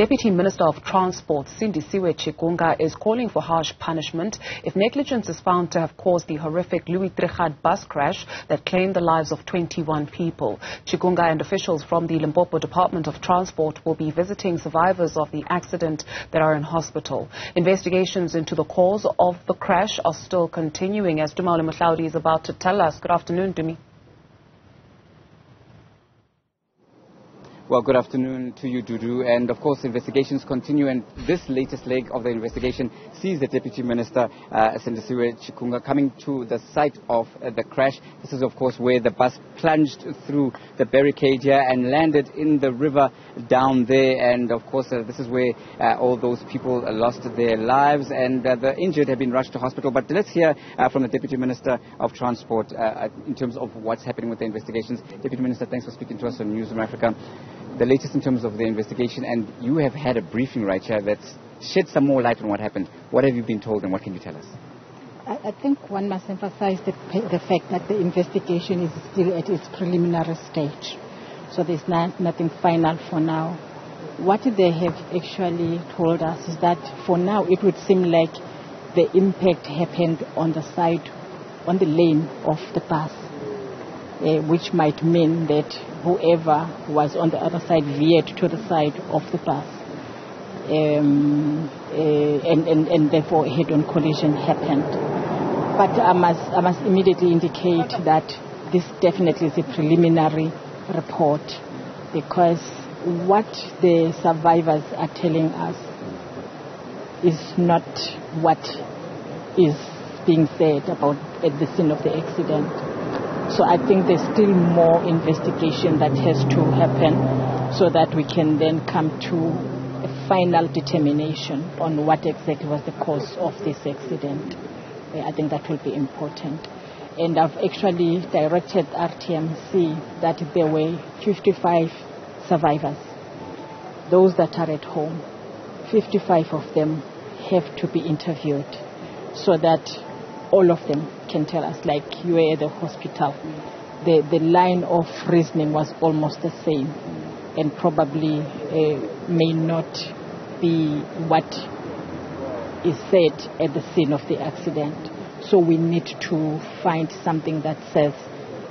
Deputy Minister of Transport, Sindisiwe Chikunga, is calling for harsh punishment if negligence is found to have caused the horrific Louis Trichardt bus crash that claimed the lives of 21 people. Chikunga and officials from the Limpopo Department of Transport will be visiting survivors of the accident that are in hospital. Investigations into the cause of the crash are still continuing, as Tumaole Mohlaoli is about to tell us. Good afternoon, Dumi. Well, good afternoon to you, Dudu. And of course, investigations continue. And this latest leg of the investigation sees the Deputy Minister, uh, Sindisiwe Chikunga, coming to the site of uh, the crash. This is, of course, where the bus plunged through the barricade here and landed in the river down there. And of course, uh, this is where uh, all those people lost their lives and uh, the injured have been rushed to hospital. But let's hear uh, from the Deputy Minister of Transport in terms of what's happening with the investigations. Deputy Minister, thanks for speaking to us on Newzroom Afrika the latest in terms of the investigation, and you have had a briefing right here that's shed some more light on what happened. What have you been told, and what can you tell us? I, I think one must emphasize the, the, fact that the investigation is still at its preliminary stage, so there's not, nothing final for now. What they have actually told us is that for now it would seem like the impact happened on the side, on the lane of the bus uh, which might mean that whoever was on the other side veered to the side of the bus. Um, uh, and, and, and therefore a head-on collision happened. But I must, I must immediately indicate that this definitely is a preliminary report because what the survivors are telling us is not what is being said about at the scene of the accident. So I think there's still more investigation that has to happen so that we can then come to a final determination on what exactly was the cause of this accident. I think that will be important. And I've actually directed RTMC that there were 55 survivors, those that are at home. 55 of them have to be interviewed so that all of them can tell us, like you were at the hospital, the, the line of reasoning was almost the same and probably uh, may not be what is said at the scene of the accident. So we need to find something that says,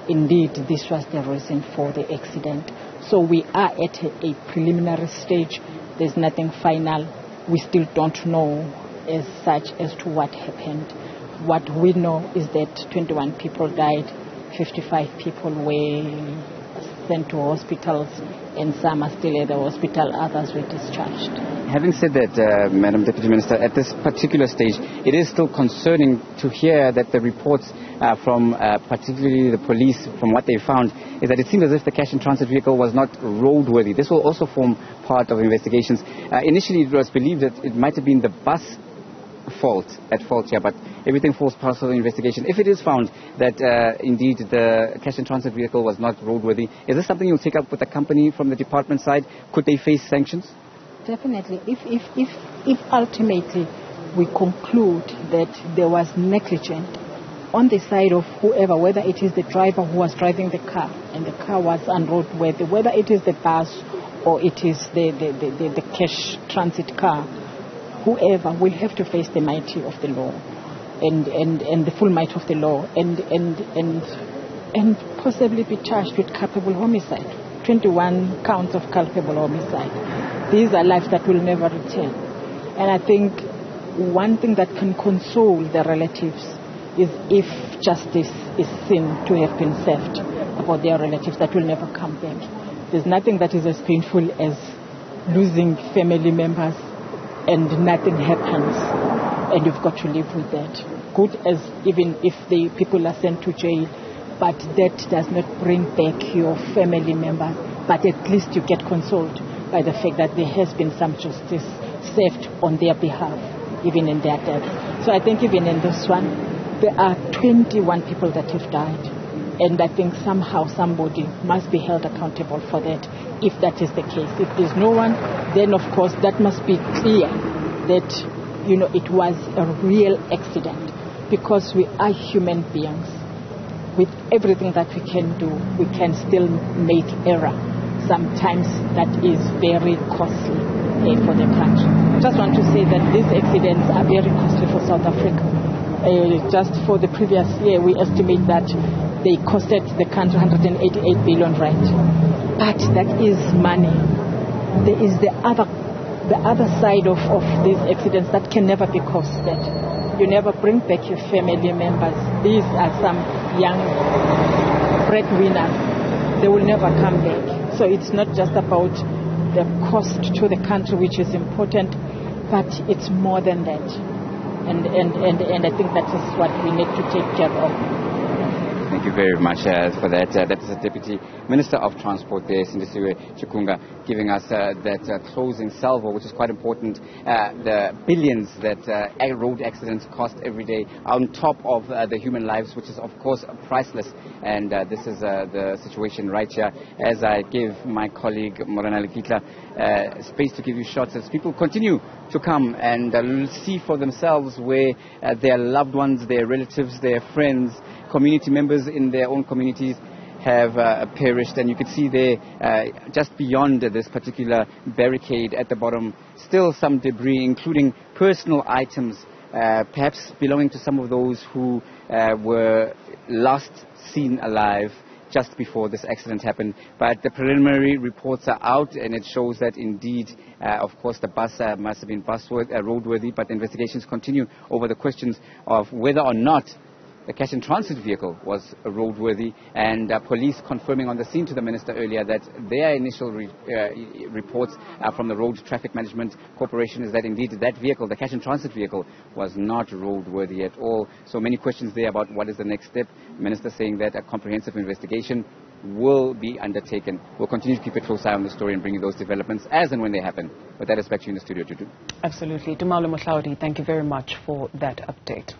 indeed, this was the reason for the accident. So we are at a, a preliminary stage. There's nothing final. We still don't know as such as to what happened what we know is that 21 people died, 55 people were sent to hospitals, and some are still at the hospital, others were discharged. Having said that, uh, Madam Deputy Minister, at this particular stage, it is still concerning to hear that the reports uh, from uh, particularly the police, from what they found, is that it seems as if the cash and transit vehicle was not roadworthy. This will also form part of investigations. Uh, initially, it was believed that it might have been the bus fault at fault here, but everything falls part of the investigation. If it is found that uh, indeed the cash and transit vehicle was not roadworthy, is this something you'll take up with the company from the department side? Could they face sanctions? Definitely. If, if, if, if ultimately we conclude that there was negligence on the side of whoever, whether it is the driver who was driving the car and the car was unroadworthy, whether it is the bus or it is the, the, the, the, cash transit car, whoever will have to face the mighty of the law and, and, and the full might of the law and, and, and, and possibly be charged with culpable homicide. 21 counts of culpable homicide. These are lives that will never return. And I think one thing that can console the relatives is if justice is seen to have been served about their relatives that will never come back. There's nothing that is as painful as losing family members and nothing happens and you've got to live with that. Good as even if the people are sent to jail, but that does not bring back your family members, but at least you get consoled by the fact that there has been some justice served on their behalf, even in their death. So I think even in this one, there are 21 people that have died. And I think somehow somebody must be held accountable for that if that is the case. If there's no one, then of course that must be clear that you know it was a real accident because we are human beings. With everything that we can do, we can still make error. Sometimes that is very costly. uh, for the country. I just want to say that these accidents are very costly for South Africa. Uh, just for the previous year, we estimate that they costed the country 188 billion rand. But that is money. There is the other, the other side of, of these accidents that can never be costed. You never bring back your family members. These are some young breadwinners. They will never come back. So it's not just about the cost to the country, which is important, but it's more than that. And, and, and, and I think that is what we need to take care of. Thank you very much uh, for that. Uh, that is the Deputy Minister of Transport there, Sindisiwe Chikunga, giving us uh, that uh, closing salvo, which is quite important. Uh, the billions that uh, road accidents cost every day, on top of the human lives, which is of course priceless. And this is the situation right here. As I give my colleague Morena Lekitla space to give you shots, as people continue to come and see for themselves where their loved ones, their relatives, their friends, community members in their own communities have uh, perished. And you can see there, uh, just beyond this particular barricade at the bottom, still some debris, including personal items, uh, perhaps belonging to some of those who uh, were last seen alive just before this accident happened. But the preliminary reports are out, and it shows that indeed, uh, of course, the bus uh, must have been uh, roadworthy, but investigations continue over the questions of whether or not the cash and transit vehicle was roadworthy, and uh, police confirming on the scene to the minister earlier that their initial re uh, reports uh, from the Road Traffic Management Corporation is that indeed that vehicle, the cash and transit vehicle, was not roadworthy at all. So many questions there about what is the next step. Minister saying that a comprehensive investigation will be undertaken. We'll continue to keep a close eye on the story and bring you those developments as and when they happen. But that is back to you in the studio Dudu. Absolutely. Tumaole Mohlaoli, thank you very much for that update.